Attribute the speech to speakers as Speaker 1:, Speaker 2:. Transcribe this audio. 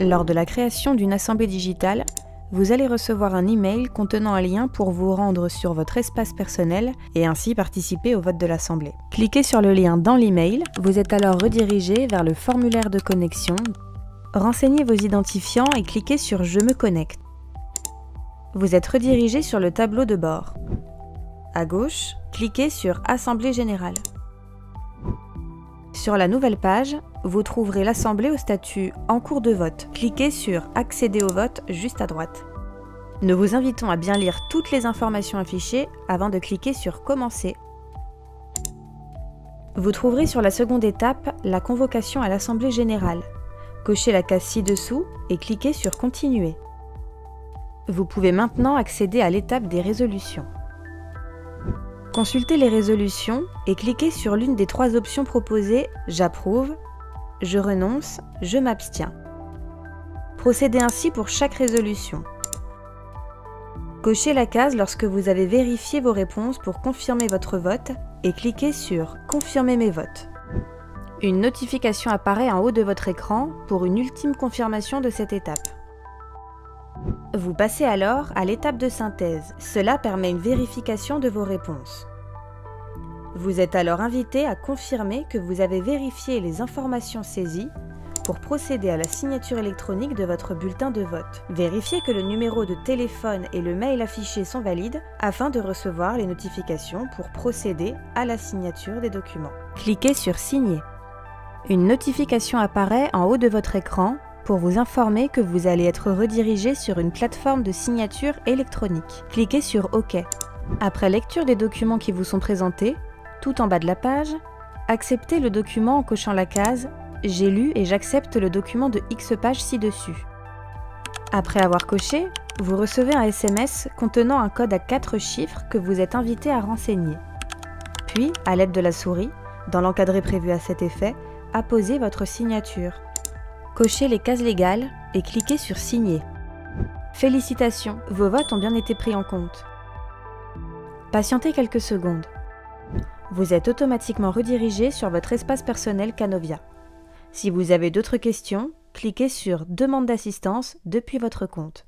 Speaker 1: Lors de la création d'une assemblée digitale, vous allez recevoir un email contenant un lien pour vous rendre sur votre espace personnel et ainsi participer au vote de l'Assemblée. Cliquez sur le lien dans l'email, vous êtes alors redirigé vers le formulaire de connexion. Renseignez vos identifiants et cliquez sur Je me connecte. Vous êtes redirigé sur le tableau de bord. À gauche, cliquez sur Assemblée générale. Sur la nouvelle page, vous trouverez l'Assemblée au statut En cours de vote. Cliquez sur Accéder au vote juste à droite. Nous vous invitons à bien lire toutes les informations affichées avant de cliquer sur Commencer. Vous trouverez sur la seconde étape la convocation à l'Assemblée générale. Cochez la case ci-dessous et cliquez sur Continuer. Vous pouvez maintenant accéder à l'étape des résolutions. Consultez les résolutions et cliquez sur l'une des trois options proposées J'approuve, Je renonce, Je m'abstiens. Procédez ainsi pour chaque résolution. Cochez la case lorsque vous avez vérifié vos réponses pour confirmer votre vote et cliquez sur Confirmer mes votes. Une notification apparaît en haut de votre écran pour une ultime confirmation de cette étape. Vous passez alors à l'étape de synthèse. Cela permet une vérification de vos réponses. Vous êtes alors invité à confirmer que vous avez vérifié les informations saisies pour procéder à la signature électronique de votre bulletin de vote. Vérifiez que le numéro de téléphone et le mail affiché sont valides afin de recevoir les notifications pour procéder à la signature des documents. Cliquez sur Signer. Une notification apparaît en haut de votre écran pour vous informer que vous allez être redirigé sur une plateforme de signature électronique. Cliquez sur OK. Après lecture des documents qui vous sont présentés, tout en bas de la page, acceptez le document en cochant la case J'ai lu et j'accepte le document de X page ci-dessus. Après avoir coché, vous recevez un SMS contenant un code à 4 chiffres que vous êtes invité à renseigner. Puis, à l'aide de la souris, dans l'encadré prévu à cet effet, apposez votre signature. Cochez les cases légales et cliquez sur Signer. Félicitations, vos votes ont bien été pris en compte. Patientez quelques secondes. Vous êtes automatiquement redirigé sur votre espace personnel Canovia. Si vous avez d'autres questions, cliquez sur Demande d'assistance depuis votre compte.